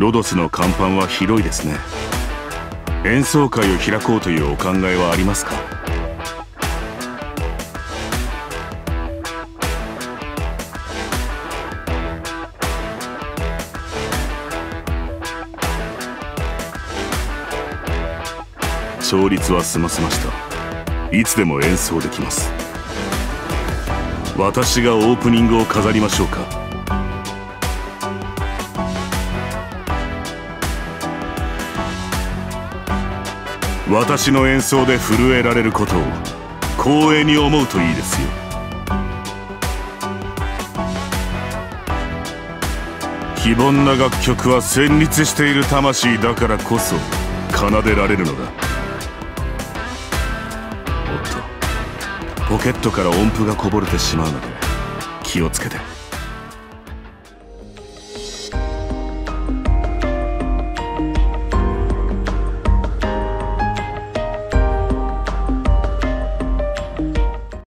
ロドスの甲板は広いですね。演奏会を開こうというお考えはありますか？調律は済ませました。いつでも演奏できます。私がオープニングを飾りましょうか。私の演奏で震えられることを光栄に思うといいですよ非凡な楽曲は旋律している魂だからこそ奏でられるのだおっとポケットから音符がこぼれてしまうので気をつけて。